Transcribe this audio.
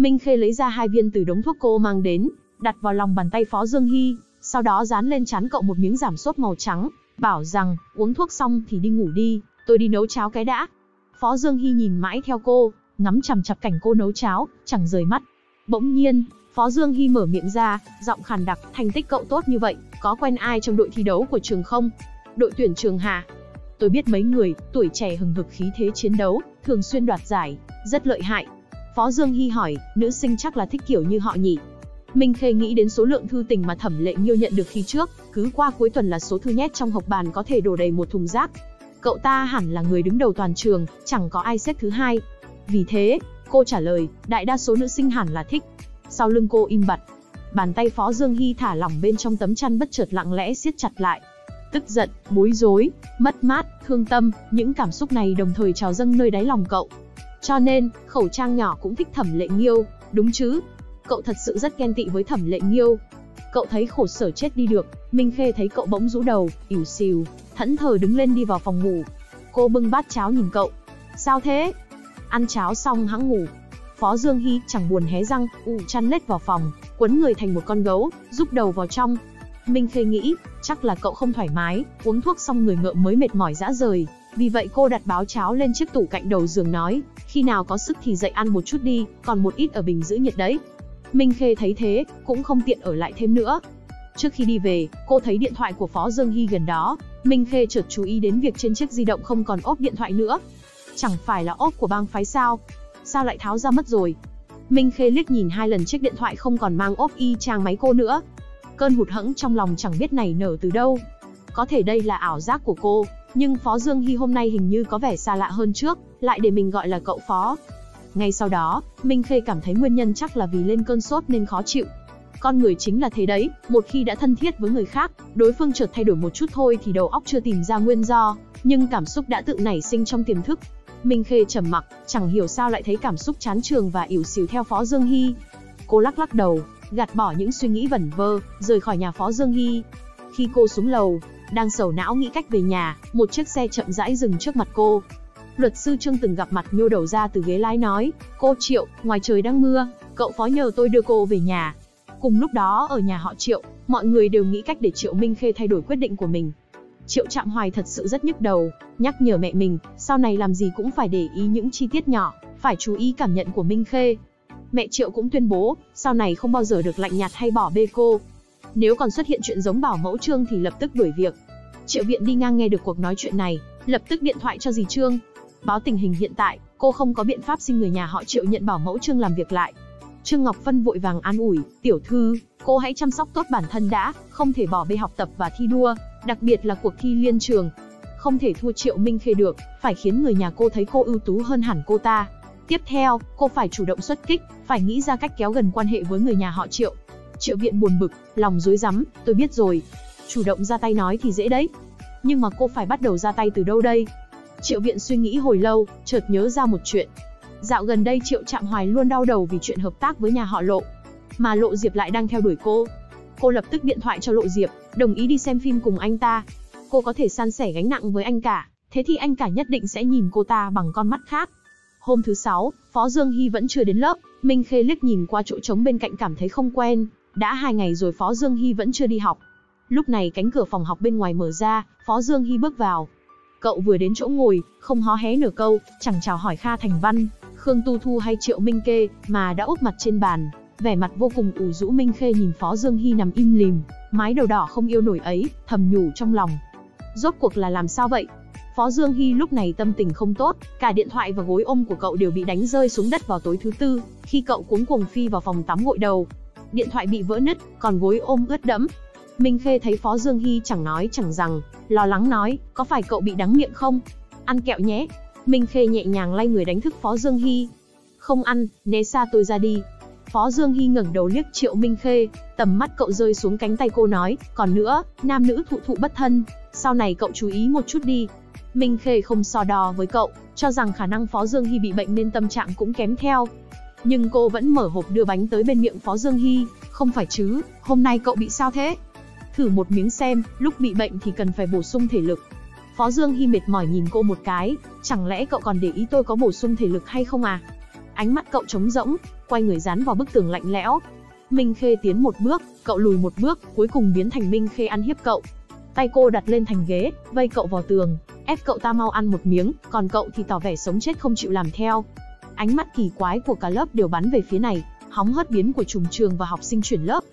Minh Khê lấy ra hai viên từ đống thuốc cô mang đến, đặt vào lòng bàn tay Phó Dương Hy, sau đó dán lên chán cậu một miếng giảm sốt màu trắng, bảo rằng, uống thuốc xong thì đi ngủ đi, tôi đi nấu cháo cái đã. Phó Dương Hy nhìn mãi theo cô, ngắm chằm chặp cảnh cô nấu cháo, chẳng rời mắt. Bỗng nhiên, Phó Dương Hy mở miệng ra, giọng khàn đặc, thành tích cậu tốt như vậy, có quen ai trong đội thi đấu của trường không? Đội tuyển trường Hà. Tôi biết mấy người, tuổi trẻ hừng hực khí thế chiến đấu, thường xuyên đoạt giải, rất lợi hại. Phó Dương Hy hỏi, nữ sinh chắc là thích kiểu như họ nhỉ? Minh Khê nghĩ đến số lượng thư tình mà Thẩm Lệ Nghiêu nhận được khi trước, cứ qua cuối tuần là số thư nhét trong hộp bàn có thể đổ đầy một thùng rác. Cậu ta hẳn là người đứng đầu toàn trường, chẳng có ai xếp thứ hai. Vì thế, cô trả lời, đại đa số nữ sinh hẳn là thích. Sau lưng cô im bặt. Bàn tay Phó Dương Hy thả lỏng bên trong tấm chăn bất chợt lặng lẽ siết chặt lại. Tức giận, bối rối, mất mát, thương tâm, những cảm xúc này đồng thời trào dâng nơi đáy lòng cậu. Cho nên, khẩu trang nhỏ cũng thích Thẩm Lệ Nghiêu, đúng chứ? Cậu thật sự rất ghen tị với Thẩm Lệ Nghiêu. Cậu thấy khổ sở chết đi được, Minh Khê thấy cậu bỗng rũ đầu, ỉu xìu, thẫn thờ đứng lên đi vào phòng ngủ. Cô bưng bát cháo nhìn cậu. Sao thế? Ăn cháo xong hãng ngủ. Phó Dương Hy chẳng buồn hé răng, ù chăn lết vào phòng, quấn người thành một con gấu, rúc đầu vào trong. Minh Khê nghĩ, chắc là cậu không thoải mái, uống thuốc xong người ngợm mới mệt mỏi dã rời. Vì vậy cô đặt báo cháo lên chiếc tủ cạnh đầu giường nói, khi nào có sức thì dậy ăn một chút đi, còn một ít ở bình giữ nhiệt đấy. Minh Khê thấy thế, cũng không tiện ở lại thêm nữa. Trước khi đi về, cô thấy điện thoại của Phó Dương Hy gần đó. Minh Khê chợt chú ý đến việc trên chiếc di động không còn ốp điện thoại nữa. Chẳng phải là ốp của bang phái sao? Sao lại tháo ra mất rồi? Minh Khê liếc nhìn hai lần chiếc điện thoại không còn mang ốp y chang máy cô nữa. Cơn hụt hẫng trong lòng chẳng biết này nở từ đâu. Có thể đây là ảo giác của cô, nhưng Phó Dương Hy hôm nay hình như có vẻ xa lạ hơn trước, lại để mình gọi là cậu Phó. Ngay sau đó, Minh Khê cảm thấy nguyên nhân chắc là vì lên cơn sốt nên khó chịu. Con người chính là thế đấy, một khi đã thân thiết với người khác, đối phương chợt thay đổi một chút thôi thì đầu óc chưa tìm ra nguyên do, nhưng cảm xúc đã tự nảy sinh trong tiềm thức. Minh Khê trầm mặc, chẳng hiểu sao lại thấy cảm xúc chán trường và ỉu xìu theo Phó Dương Hy. Cô lắc lắc đầu, gạt bỏ những suy nghĩ vẩn vơ, rời khỏi nhà Phó Dương Hy. Khi cô xuống lầu, đang sầu não nghĩ cách về nhà, một chiếc xe chậm rãi dừng trước mặt cô. Luật sư Trương từng gặp mặt nhô đầu ra từ ghế lái nói, cô Triệu, ngoài trời đang mưa, cậu phó nhờ tôi đưa cô về nhà. Cùng lúc đó ở nhà họ Triệu, mọi người đều nghĩ cách để Triệu Minh Khê thay đổi quyết định của mình. Triệu Trạm Hoài thật sự rất nhức đầu, nhắc nhở mẹ mình, sau này làm gì cũng phải để ý những chi tiết nhỏ, phải chú ý cảm nhận của Minh Khê. Mẹ Triệu cũng tuyên bố, sau này không bao giờ được lạnh nhạt hay bỏ bê cô. Nếu còn xuất hiện chuyện giống bảo mẫu Trương thì lập tức đuổi việc. Triệu Viện đi ngang nghe được cuộc nói chuyện này, lập tức điện thoại cho dì Trương, báo tình hình hiện tại, cô không có biện pháp xin người nhà họ Triệu nhận bảo mẫu Trương làm việc lại. Trương Ngọc Phân vội vàng an ủi, tiểu thư, cô hãy chăm sóc tốt bản thân đã, không thể bỏ bê học tập và thi đua, đặc biệt là cuộc thi liên trường. Không thể thua Triệu Minh Khê được, phải khiến người nhà cô thấy cô ưu tú hơn hẳn cô ta. Tiếp theo, cô phải chủ động xuất kích, phải nghĩ ra cách kéo gần quan hệ với người nhà họ Triệu. Triệu Viện buồn bực, lòng rối rắm, tôi biết rồi. Chủ động ra tay nói thì dễ đấy. Nhưng mà cô phải bắt đầu ra tay từ đâu đây? Triệu Viện suy nghĩ hồi lâu, chợt nhớ ra một chuyện. Dạo gần đây Triệu Trạm Hoài luôn đau đầu vì chuyện hợp tác với nhà họ Lộ. Mà Lộ Diệp lại đang theo đuổi cô. Cô lập tức điện thoại cho Lộ Diệp, đồng ý đi xem phim cùng anh ta. Cô có thể san sẻ gánh nặng với anh cả, thế thì anh cả nhất định sẽ nhìn cô ta bằng con mắt khác. Hôm thứ sáu, Phó Dương Hy vẫn chưa đến lớp, Minh Khê liếc nhìn qua chỗ trống bên cạnh cảm thấy không quen. Đã hai ngày rồi Phó Dương Hy vẫn chưa đi học. Lúc này cánh cửa phòng học bên ngoài mở ra, Phó Dương Hy bước vào, Cậu vừa đến chỗ ngồi, không hó hé nửa câu, chẳng chào hỏi Kha Thành Văn, Khương Tu Thu hay Triệu Minh Kê, mà đã úp mặt trên bàn, vẻ mặt vô cùng ủ rũ Minh Khê nhìn Phó Dương Hy nằm im lìm, mái đầu đỏ không yêu nổi ấy, thầm nhủ trong lòng. Rốt cuộc là làm sao vậy? Phó Dương Hy lúc này tâm tình không tốt, cả điện thoại và gối ôm của cậu đều bị đánh rơi xuống đất vào tối thứ tư, khi cậu cuống cuồng phi vào phòng tắm gội đầu. Điện thoại bị vỡ nứt, còn gối ôm ướt đẫm, Minh Khê thấy Phó Dương Hy chẳng nói chẳng rằng, lo lắng nói, có phải cậu bị đắng miệng không? Ăn kẹo nhé. Minh Khê nhẹ nhàng lay người đánh thức Phó Dương Hy. Không ăn, né xa tôi ra đi. Phó Dương Hy ngẩng đầu liếc Triệu Minh Khê, tầm mắt cậu rơi xuống cánh tay cô nói, còn nữa, nam nữ thụ thụ bất thân, sau này cậu chú ý một chút đi. Minh Khê không so đo với cậu, cho rằng khả năng Phó Dương Hy bị bệnh nên tâm trạng cũng kém theo. Nhưng cô vẫn mở hộp đưa bánh tới bên miệng Phó Dương Hy, không phải chứ, hôm nay cậu bị sao thế? Thử một miếng xem, lúc bị bệnh thì cần phải bổ sung thể lực. Phó Dương Hy mệt mỏi nhìn cô một cái, chẳng lẽ cậu còn để ý tôi có bổ sung thể lực hay không à? Ánh mắt cậu trống rỗng, quay người dán vào bức tường lạnh lẽo. Minh Khê tiến một bước, cậu lùi một bước, cuối cùng biến thành Minh Khê ăn hiếp cậu. Tay cô đặt lên thành ghế, vây cậu vào tường, ép cậu ta mau ăn một miếng, còn cậu thì tỏ vẻ sống chết không chịu làm theo. Ánh mắt kỳ quái của cả lớp đều bắn về phía này, hóng hớt biến của trùng trường và học sinh chuyển lớp.